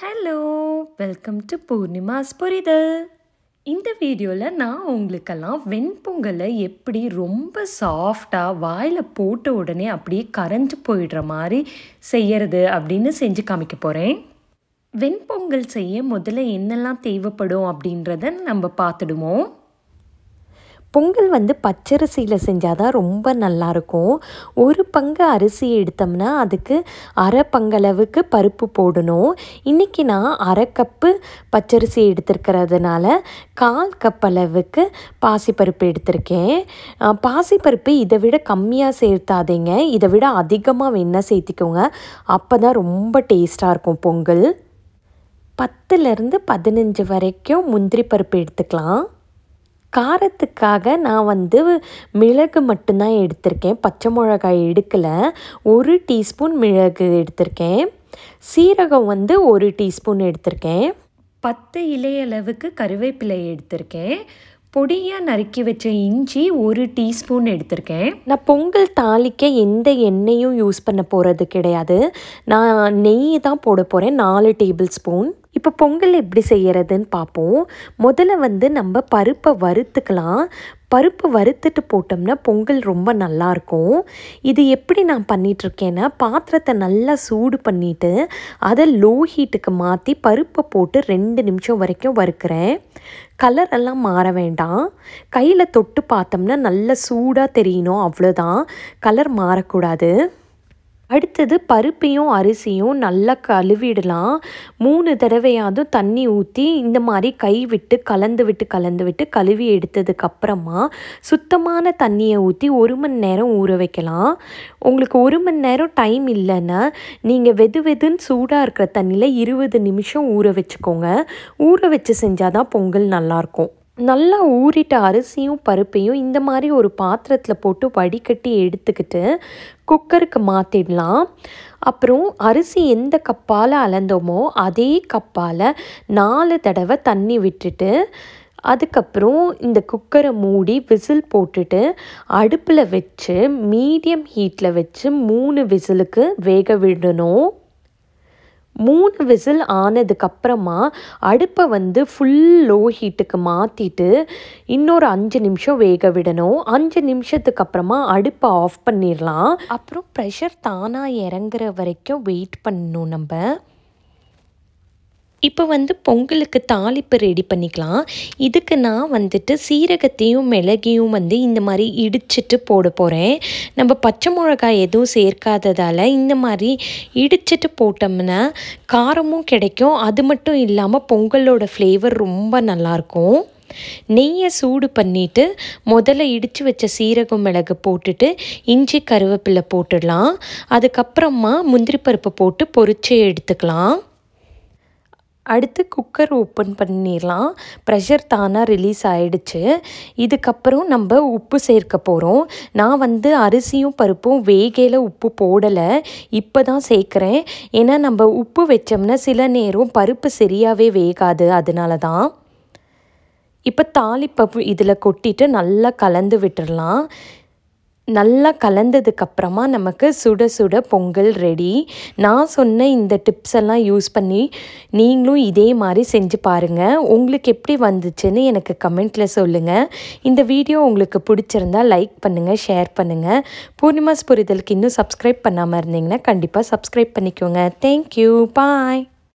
Hello welcome to Poornima's புரிதல் இந்த வீடியோவில் நான் உங்களுக்கெல்லாம் வெண்பொங்கலை எப்படி ரொம்ப சாஃப்டாக வாயில் போட்ட உடனே அப்படியே கரைஞ்சு போயிடுற மாதிரி செய்யறது அப்படின்னு செஞ்சு காமிக்க போகிறேன் வெண்பொங்கல் செய்ய முதல்ல என்னெல்லாம் தேவைப்படும் அப்படின்றத நம்ம பார்த்துடுவோம். பொங்கல் வந்து பச்சரிசியில் செஞ்சால் தான் ரொம்ப நல்லாயிருக்கும். ஒரு பங்கு அரிசி எடுத்தோம்னா அதுக்கு அரை பங்களவுக்கு பருப்பு போடணும். இன்றைக்கி நான் அரை கப்பு பச்சரிசி எடுத்துருக்கிறதுனால கால் கப் அளவுக்கு பாசிப்பருப்பு எடுத்திருக்கேன். பாசிப்பருப்பு இதை விட கம்மியாக சேர்த்தாதீங்க. இதை விட அதிகமாக வேணால் சேர்த்திக்கோங்க. அப்போ தான் ரொம்ப டேஸ்ட்டாக இருக்கும் பொங்கல். பத்துலேருந்து பதினஞ்சு வரைக்கும் முந்திரி பருப்பு எடுத்துக்கலாம். காரத்துக்காக நான் வந்து மிளகு மட்டும்தான் எடுத்திருக்கேன். பச்சை மிளகாய் எடுக்கலை. ஒரு டீஸ்பூன் மிளகு எடுத்திருக்கேன். சீரகம் வந்து ஒரு டீஸ்பூன் எடுத்திருக்கேன். பத்து இலையளவுக்கு கருவேப்பிலை எடுத்திருக்கேன். பொடியாக நறுக்கி வச்ச இஞ்சி ஒரு டீஸ்பூன் எடுத்திருக்கேன். நான் பொங்கல் தாளிக்க எந்த எண்ணெயும் யூஸ் பண்ண போகிறது கிடையாது. நான் நெய் தான் போட போகிறேன் நாலு டேபிள் ஸ்பூன். இப்போ பொங்கல் எப்படி செய்கிறதுன்னு பார்ப்போம் முதல்ல வந்து நம்ம பருப்பை வறுத்துக்கலாம். பருப்பு வறுத்துட்டு போட்டோம்னா பொங்கல் ரொம்ப நல்லாயிருக்கும் இது எப்படி நான் பண்ணிகிட்ருக்கேன்னா பாத்திரத்தை நல்லா சூடு பண்ணிவிட்டு அதை லோ ஹீட்டுக்கு மாற்றி பருப்பை போட்டு ரெண்டு நிமிஷம் வரைக்கும் வறுக்கிறேன். கலர் எல்லாம் மாற வேண்டாம். கையில் தொட்டு பார்த்தோம்னா நல்லா சூடாக தெரியணும் அவ்வளோதான் கலர் மாறக்கூடாது. அடுத்தது பருப்பையும் அரிசியும் நல்லா கழுவிடலாம். மூணு தடவையாவது தண்ணி ஊற்றி இந்த மாதிரி கை விட்டு கலந்து விட்டு கலந்து விட்டு கழுவி எடுத்ததுக்கப்புறமா சுத்தமான தண்ணியை ஊற்றி ஒரு மணி நேரம் ஊற வைக்கலாம். உங்களுக்கு ஒரு மணி நேரம் டைம் இல்லைன்னா நீங்கள் வெது வெதுன்னு சூடாக இருக்கிற தண்ணியில் இருபது நிமிஷம் ஊற வச்சுக்கோங்க. ஊற வச்சு செஞ்சால் தான் பொங்கல் நல்லாயிருக்கும் நல்லா ஊறிட்ட அரிசியும் பருப்பையும் இந்த மாதிரி ஒரு பாத்திரத்தில் போட்டு வடிகட்டி எடுத்துக்கிட்டு குக்கருக்கு மாற்றிடலாம் அப்புறம் அரிசி எந்த கப்பால் அளந்தோமோ அதே கப்பால் நாலு தடவை தண்ணி விட்டுட்டு அதுக்கப்புறம் இந்த குக்கரை மூடி விசில் போட்டுட்டு அடுப்பில் வச்சு மீடியம் ஹீட்டில் வச்சு மூணு விசிலுக்கு வேக விடணும். மூணு விசில் ஆனதுக்கப்புறமா அடுப்பை வந்து ஃபுல் லோ ஹீட்டுக்கு மாற்றிட்டு இன்னொரு அஞ்சு நிமிஷம் வேக விடணும். அஞ்சு நிமிஷத்துக்கு அப்புறமா அடுப்பை ஆஃப் பண்ணிடலாம். அப்புறம் ப்ரெஷர் தானாக இறங்குற வரைக்கும் வெயிட் பண்ணணும் நம்ம. இப்போ வந்து பொங்கலுக்கு தாளிப்பு ரெடி பண்ணிக்கலாம். இதுக்கு நான் வந்துட்டு சீரகத்தையும் மிளகையும் வந்து இந்த மாதிரி இடிச்சிட்டு போட போகிறேன் நம்ம பச்சை மிளகாய் எதுவும் சேர்க்காததால் இந்த மாதிரி இடிச்சிட்டு போட்டோம்னா காரமும் கிடைக்கும். அது மட்டும் இல்லாமல் பொங்கலோட ஃப்ளேவர் ரொம்ப நல்லாயிருக்கும். நெய்யை சூடு பண்ணிவிட்டு முதல்ல இடித்து வச்ச சீரகம் மிளகு போட்டுட்டு இஞ்சி கருவேப்பிலை போட்டுடலாம். அதுக்கப்புறமா முந்திரி பருப்பு போட்டு பொரிச்சு எடுத்துக்கலாம். அடுத்து குக்கர் ஓப்பன் பண்ணிடலாம். ப்ரெஷர் தானாக ரிலீஸ் ஆகிடுச்சு இதுக்கப்புறம் நம்ம உப்பு சேர்க்க போகிறோம் நான் வந்து அரிசியும் பருப்பும் வேகையில் உப்பு போடலை. இப்போ தான் சேர்க்குறேன். ஏன்னா நம்ம உப்பு வச்சோம்னா சில நேரம் பருப்பு சரியாகவே வேகாது. அதனால தான் இப்போ தாளிப்பப்பு இதில் கொட்டிட்டு நல்லா கலந்து விட்டுடலாம். நல்லா கலந்ததுக்கப்புறமா நமக்கு சுட சுட பொங்கல் ரெடி நான் சொன்ன இந்த டிப்ஸ் எல்லாம் யூஸ் பண்ணி நீங்களும் இதே மாதிரி செஞ்சு பாருங்கள் உங்களுக்கு எப்படி வந்துச்சுன்னு எனக்கு கமெண்ட்டில் சொல்லுங்கள் இந்த வீடியோ உங்களுக்கு பிடிச்சிருந்தா லைக் பண்ணுங்கள் ஷேர் பண்ணுங்கள் பூர்ணிமாஸ் புரிதலுக்கு இன்னும் சப்ஸ்கிரைப் பண்ணாமல் இருந்தீங்கன்னா கண்டிப்பாக சப்ஸ்கிரைப் பண்ணிக்கோங்க. Thank you bye